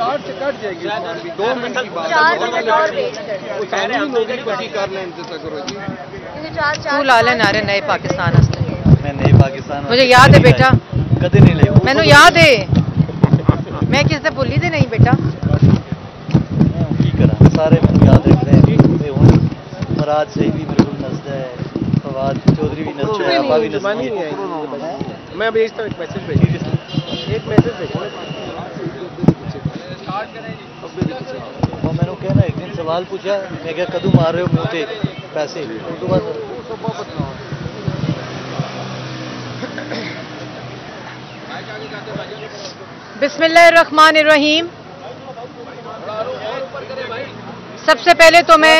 चार से कट जाएगी। दो मिनट की बात कर लें इंतज़ार करो जी तू लाले नारे नए पाकिस्तान मैं नए पाकिस्तान मुझे याद है बेटा। कदे नहीं लगी तो मैनू याद है। मैं किसने भुली दे नहीं बेटा? करा? सारे मैं याद रखते हैं। फराज सही भी बिल्कुल नसद है। फवाद चौधरी भी नसद है आपा भी नसदा मैं एक मैसेज भेज एक मैसेज भेज वो मैंने कहना एक दिन सवाल पूछा मैं क्या कदू मार रहे हो मुँह से? पैसे? तो बाद बिस्मिल्लाहिर्रहमानिर्रहीम। सबसे पहले तो मैं